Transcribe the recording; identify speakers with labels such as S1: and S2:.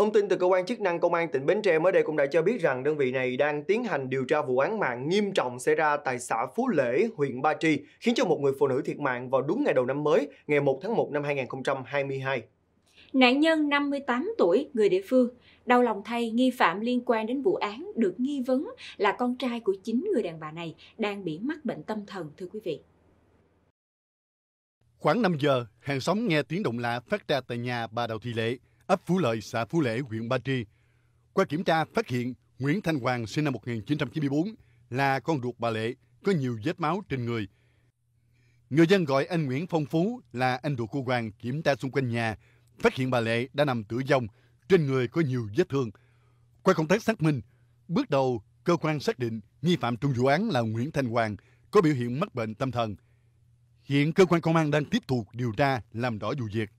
S1: Thông tin từ cơ quan chức năng công an tỉnh Bến Tre mới đây cũng đã cho biết rằng đơn vị này đang tiến hành điều tra vụ án mạng nghiêm trọng xảy ra tại xã Phú Lễ, huyện Ba Tri, khiến cho một người phụ nữ thiệt mạng vào đúng ngày đầu năm mới, ngày 1 tháng 1 năm 2022.
S2: Nạn nhân 58 tuổi, người địa phương. Đau lòng thay, nghi phạm liên quan đến vụ án được nghi vấn là con trai của chính người đàn bà này đang bị mắc bệnh tâm thần, thưa quý vị.
S3: Khoảng 5 giờ, hàng xóm nghe tiếng động lạ phát ra tại nhà bà Đào Thị Lệ, ấp Phú Lợi, xã Phú Lễ, huyện Ba Tri. Qua kiểm tra, phát hiện Nguyễn Thanh Hoàng sinh năm 1994 là con ruột bà Lệ, có nhiều vết máu trên người. Người dân gọi anh Nguyễn Phong Phú là anh ruột của Hoàng kiểm tra xung quanh nhà, phát hiện bà Lệ đã nằm tử vong, trên người có nhiều vết thương. Qua công tác xác minh, bước đầu cơ quan xác định nghi phạm trong vụ án là Nguyễn Thanh Hoàng có biểu hiện mắc bệnh tâm thần. Hiện cơ quan công an đang tiếp tục điều tra làm rõ vụ việc.